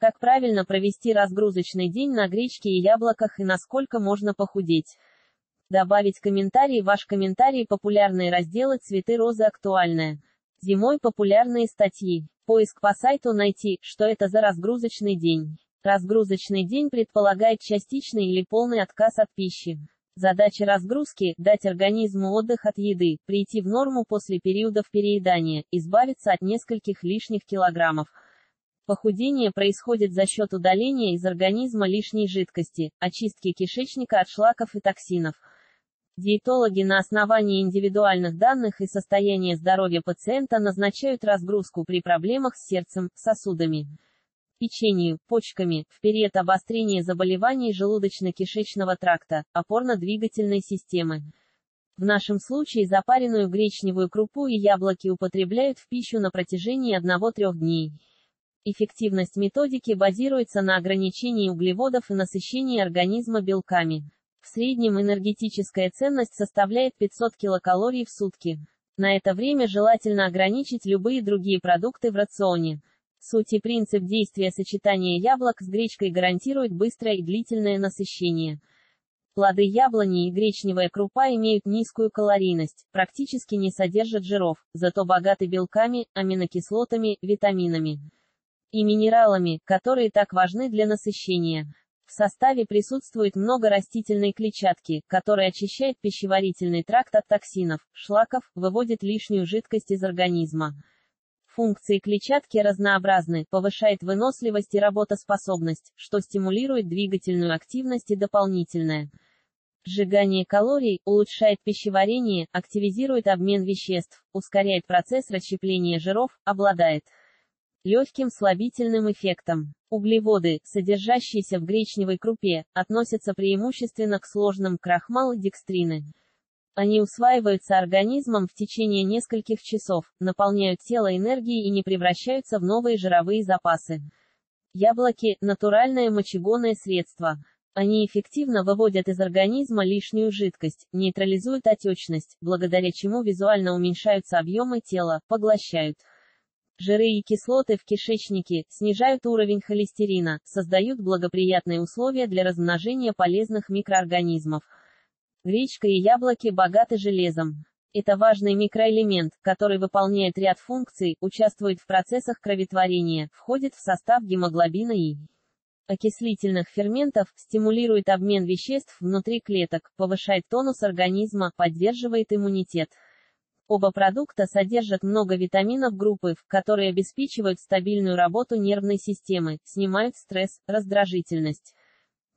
Как правильно провести разгрузочный день на гречке и яблоках и насколько можно похудеть? Добавить комментарий. Ваш комментарий. Популярные разделы «Цветы розы актуальная». Зимой популярные статьи. Поиск по сайту найти, что это за разгрузочный день. Разгрузочный день предполагает частичный или полный отказ от пищи. Задача разгрузки – дать организму отдых от еды, прийти в норму после периодов переедания, избавиться от нескольких лишних килограммов. Похудение происходит за счет удаления из организма лишней жидкости, очистки кишечника от шлаков и токсинов. Диетологи на основании индивидуальных данных и состояния здоровья пациента назначают разгрузку при проблемах с сердцем, сосудами, печенью, почками, в период обострения заболеваний желудочно-кишечного тракта, опорно-двигательной системы. В нашем случае запаренную гречневую крупу и яблоки употребляют в пищу на протяжении 1-3 дней. Эффективность методики базируется на ограничении углеводов и насыщении организма белками. В среднем энергетическая ценность составляет 500 килокалорий в сутки. На это время желательно ограничить любые другие продукты в рационе. Суть и принцип действия сочетания яблок с гречкой гарантирует быстрое и длительное насыщение. Плоды яблони и гречневая крупа имеют низкую калорийность, практически не содержат жиров, зато богаты белками, аминокислотами, витаминами и минералами, которые так важны для насыщения. В составе присутствует много растительной клетчатки, которая очищает пищеварительный тракт от токсинов, шлаков, выводит лишнюю жидкость из организма. Функции клетчатки разнообразны, повышает выносливость и работоспособность, что стимулирует двигательную активность и дополнительное. Сжигание калорий, улучшает пищеварение, активизирует обмен веществ, ускоряет процесс расщепления жиров, обладает легким слабительным эффектом. Углеводы, содержащиеся в гречневой крупе, относятся преимущественно к сложным крахмал и декстрины. Они усваиваются организмом в течение нескольких часов, наполняют тело энергией и не превращаются в новые жировые запасы. Яблоки – натуральное мочегонное средство. Они эффективно выводят из организма лишнюю жидкость, нейтрализуют отечность, благодаря чему визуально уменьшаются объемы тела, поглощают жиры и кислоты в кишечнике, снижают уровень холестерина, создают благоприятные условия для размножения полезных микроорганизмов. Гречка и яблоки богаты железом. Это важный микроэлемент, который выполняет ряд функций, участвует в процессах кроветворения, входит в состав гемоглобина и окислительных ферментов, стимулирует обмен веществ внутри клеток, повышает тонус организма, поддерживает иммунитет. Оба продукта содержат много витаминов группы, которые обеспечивают стабильную работу нервной системы, снимают стресс, раздражительность.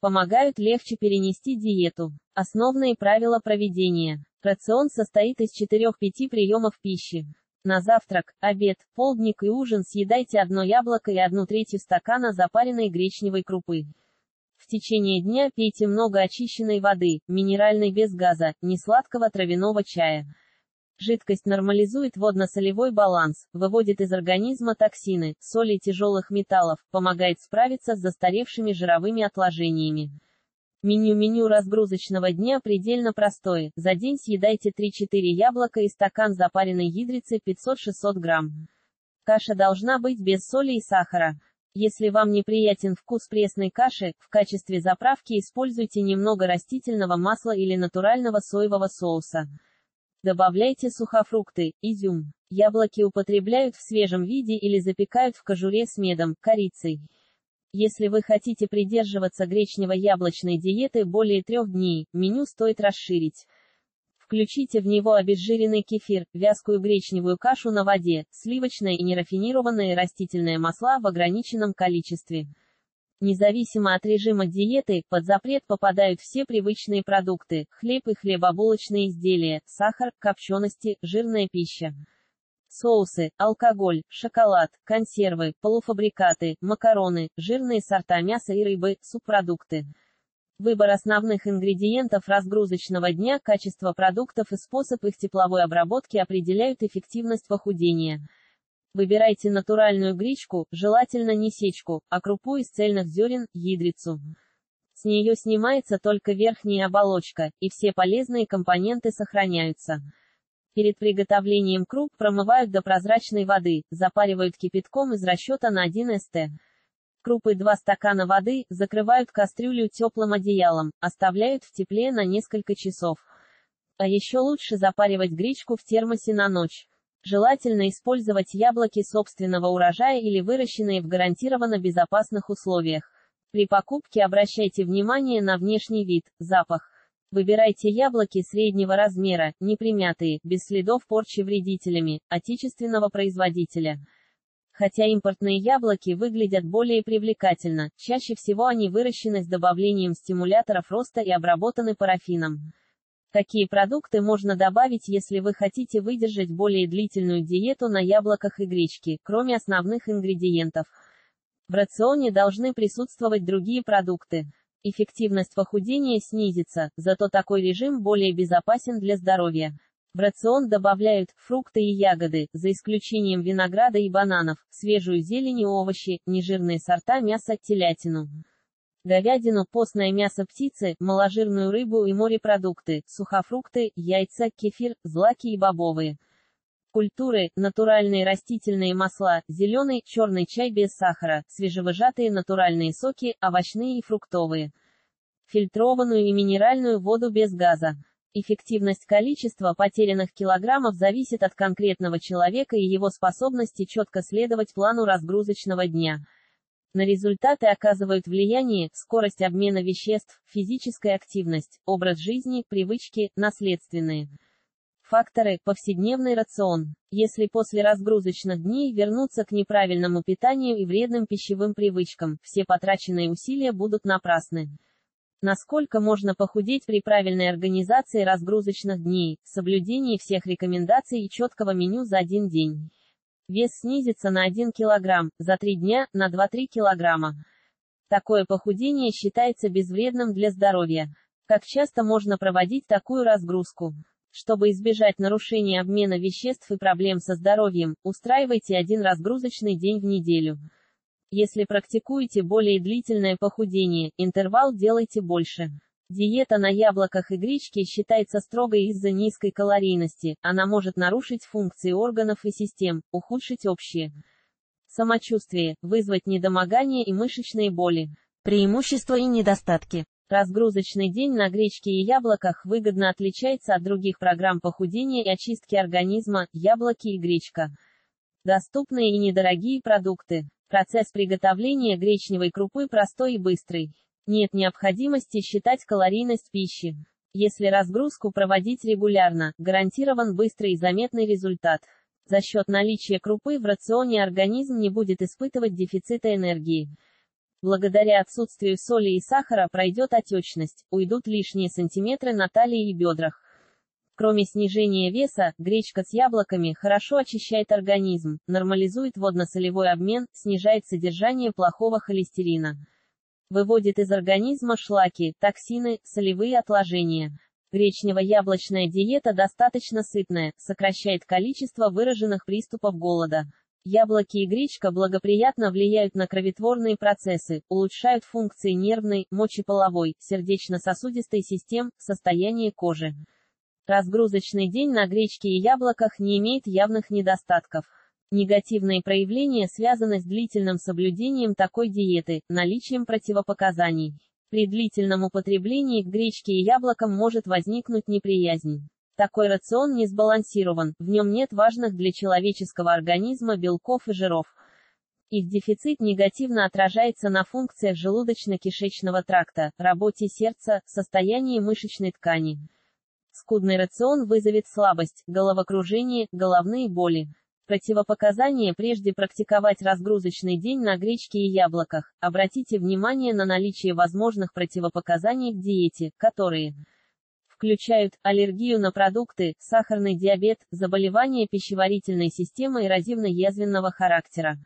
Помогают легче перенести диету. Основные правила проведения. Рацион состоит из 4-5 приемов пищи. На завтрак, обед, полдник и ужин съедайте одно яблоко и одну третью стакана запаренной гречневой крупы. В течение дня пейте много очищенной воды, минеральной без газа, несладкого травяного чая. Жидкость нормализует водно-солевой баланс, выводит из организма токсины, соли тяжелых металлов, помогает справиться с застаревшими жировыми отложениями. Меню-меню разгрузочного дня предельно простое. За день съедайте 3-4 яблока и стакан запаренной ядрицы 500-600 грамм. Каша должна быть без соли и сахара. Если вам неприятен вкус пресной каши, в качестве заправки используйте немного растительного масла или натурального соевого соуса. Добавляйте сухофрукты, изюм. Яблоки употребляют в свежем виде или запекают в кожуре с медом, корицей. Если вы хотите придерживаться гречнево-яблочной диеты более трех дней, меню стоит расширить. Включите в него обезжиренный кефир, вязкую гречневую кашу на воде, сливочное и нерафинированные растительные масла в ограниченном количестве. Независимо от режима диеты, под запрет попадают все привычные продукты, хлеб и хлебобулочные изделия, сахар, копчености, жирная пища. Соусы, алкоголь, шоколад, консервы, полуфабрикаты, макароны, жирные сорта мяса и рыбы, субпродукты. Выбор основных ингредиентов разгрузочного дня, качество продуктов и способ их тепловой обработки определяют эффективность похудения. Выбирайте натуральную гречку, желательно не сечку, а крупу из цельных зерен, ядрицу. С нее снимается только верхняя оболочка, и все полезные компоненты сохраняются. Перед приготовлением круп промывают до прозрачной воды, запаривают кипятком из расчета на 1 ст. Крупы 2 стакана воды, закрывают кастрюлю теплым одеялом, оставляют в тепле на несколько часов. А еще лучше запаривать гречку в термосе на ночь. Желательно использовать яблоки собственного урожая или выращенные в гарантированно безопасных условиях. При покупке обращайте внимание на внешний вид, запах. Выбирайте яблоки среднего размера, не примятые, без следов порчи вредителями, отечественного производителя. Хотя импортные яблоки выглядят более привлекательно, чаще всего они выращены с добавлением стимуляторов роста и обработаны парафином. Какие продукты можно добавить, если вы хотите выдержать более длительную диету на яблоках и гречке, кроме основных ингредиентов? В рационе должны присутствовать другие продукты. Эффективность похудения снизится, зато такой режим более безопасен для здоровья. В рацион добавляют фрукты и ягоды, за исключением винограда и бананов, свежую зелень и овощи, нежирные сорта мяса, телятину. Говядину, постное мясо птицы, маложирную рыбу и морепродукты, сухофрукты, яйца, кефир, злаки и бобовые. Культуры, натуральные растительные масла, зеленый, черный чай без сахара, свежевыжатые натуральные соки, овощные и фруктовые. Фильтрованную и минеральную воду без газа. Эффективность количества потерянных килограммов зависит от конкретного человека и его способности четко следовать плану разгрузочного дня. На результаты оказывают влияние, скорость обмена веществ, физическая активность, образ жизни, привычки, наследственные. Факторы, повседневный рацион. Если после разгрузочных дней вернуться к неправильному питанию и вредным пищевым привычкам, все потраченные усилия будут напрасны. Насколько можно похудеть при правильной организации разгрузочных дней, соблюдении всех рекомендаций и четкого меню за один день. Вес снизится на 1 кг, за 3 дня, на 2-3 кг. Такое похудение считается безвредным для здоровья. Как часто можно проводить такую разгрузку? Чтобы избежать нарушения обмена веществ и проблем со здоровьем, устраивайте один разгрузочный день в неделю. Если практикуете более длительное похудение, интервал делайте больше. Диета на яблоках и гречке считается строгой из-за низкой калорийности, она может нарушить функции органов и систем, ухудшить общее самочувствие, вызвать недомогание и мышечные боли. Преимущества и недостатки. Разгрузочный день на гречке и яблоках выгодно отличается от других программ похудения и очистки организма, яблоки и гречка. Доступные и недорогие продукты. Процесс приготовления гречневой крупы простой и быстрый. Нет необходимости считать калорийность пищи. Если разгрузку проводить регулярно, гарантирован быстрый и заметный результат. За счет наличия крупы в рационе организм не будет испытывать дефицита энергии. Благодаря отсутствию соли и сахара пройдет отечность, уйдут лишние сантиметры на талии и бедрах. Кроме снижения веса, гречка с яблоками хорошо очищает организм, нормализует водно-солевой обмен, снижает содержание плохого холестерина. Выводит из организма шлаки, токсины, солевые отложения. Гречнево-яблочная диета достаточно сытная, сокращает количество выраженных приступов голода. Яблоки и гречка благоприятно влияют на кроветворные процессы, улучшают функции нервной, мочеполовой, сердечно-сосудистой систем, состояние кожи. Разгрузочный день на гречке и яблоках не имеет явных недостатков. Негативные проявления связаны с длительным соблюдением такой диеты, наличием противопоказаний. При длительном употреблении к гречке и яблокам может возникнуть неприязнь. Такой рацион не сбалансирован, в нем нет важных для человеческого организма белков и жиров. Их дефицит негативно отражается на функциях желудочно-кишечного тракта, работе сердца, состоянии мышечной ткани. Скудный рацион вызовет слабость, головокружение, головные боли. Противопоказания прежде практиковать разгрузочный день на гречке и яблоках. Обратите внимание на наличие возможных противопоказаний к диете, которые включают аллергию на продукты, сахарный диабет, заболевания пищеварительной системы эрозивно-язвенного характера.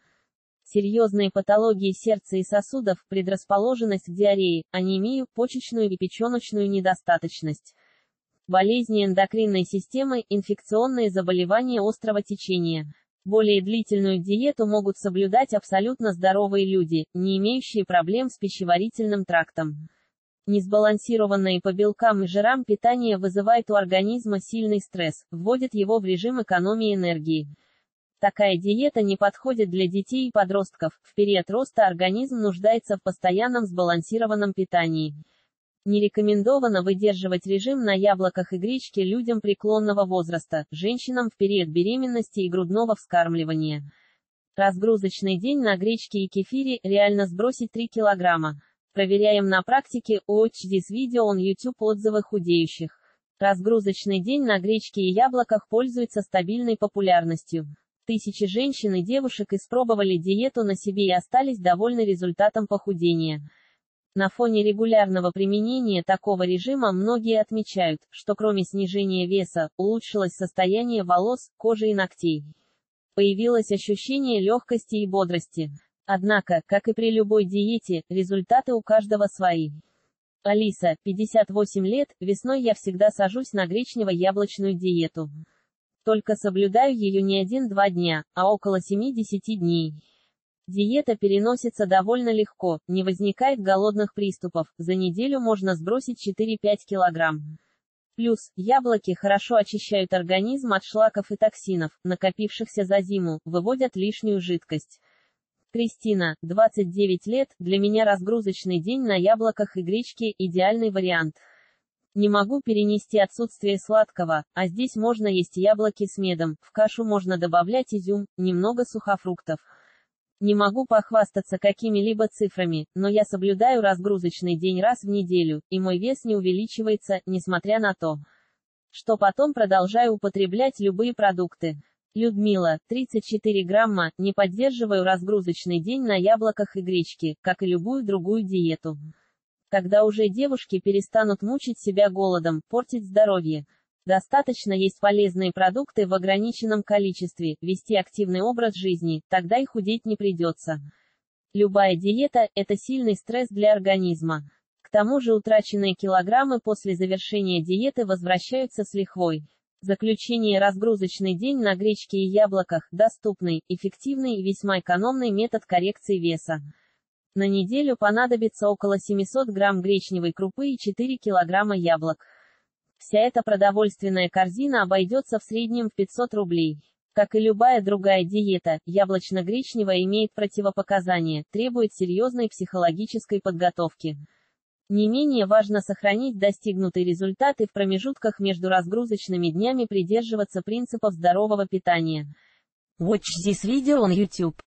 Серьезные патологии сердца и сосудов, предрасположенность к диарее, анемию, почечную и печеночную недостаточность болезни эндокринной системы, инфекционные заболевания острого течения. Более длительную диету могут соблюдать абсолютно здоровые люди, не имеющие проблем с пищеварительным трактом. Несбалансированное по белкам и жирам питание вызывает у организма сильный стресс, вводит его в режим экономии энергии. Такая диета не подходит для детей и подростков. В период роста организм нуждается в постоянном сбалансированном питании. Не рекомендовано выдерживать режим на яблоках и гречке людям преклонного возраста, женщинам в период беременности и грудного вскармливания. Разгрузочный день на гречке и кефире, реально сбросить 3 килограмма. Проверяем на практике, watch this video on YouTube отзывы худеющих. Разгрузочный день на гречке и яблоках пользуется стабильной популярностью. Тысячи женщин и девушек испробовали диету на себе и остались довольны результатом похудения. На фоне регулярного применения такого режима многие отмечают, что кроме снижения веса, улучшилось состояние волос, кожи и ногтей. Появилось ощущение легкости и бодрости. Однако, как и при любой диете, результаты у каждого свои. Алиса, 58 лет, весной я всегда сажусь на гречнево-яблочную диету. Только соблюдаю ее не один-два дня, а около 7-10 дней. Диета переносится довольно легко, не возникает голодных приступов, за неделю можно сбросить 4-5 килограмм. Плюс, яблоки хорошо очищают организм от шлаков и токсинов, накопившихся за зиму, выводят лишнюю жидкость. Кристина, 29 лет, для меня разгрузочный день на яблоках и гречке – идеальный вариант. Не могу перенести отсутствие сладкого, а здесь можно есть яблоки с медом, в кашу можно добавлять изюм, немного сухофруктов. Не могу похвастаться какими-либо цифрами, но я соблюдаю разгрузочный день раз в неделю, и мой вес не увеличивается, несмотря на то, что потом продолжаю употреблять любые продукты. Людмила, 34 грамма, не поддерживаю разгрузочный день на яблоках и гречке, как и любую другую диету. Когда уже девушки перестанут мучить себя голодом, портить здоровье. Достаточно есть полезные продукты в ограниченном количестве, вести активный образ жизни, тогда и худеть не придется. Любая диета – это сильный стресс для организма. К тому же утраченные килограммы после завершения диеты возвращаются с лихвой. Заключение разгрузочный день на гречке и яблоках – доступный, эффективный и весьма экономный метод коррекции веса. На неделю понадобится около 700 грамм гречневой крупы и 4 килограмма яблок. Вся эта продовольственная корзина обойдется в среднем в 500 рублей. Как и любая другая диета, яблочно-гречневая имеет противопоказания, требует серьезной психологической подготовки. Не менее важно сохранить достигнутый результат и в промежутках между разгрузочными днями придерживаться принципов здорового питания. Watch this video on YouTube.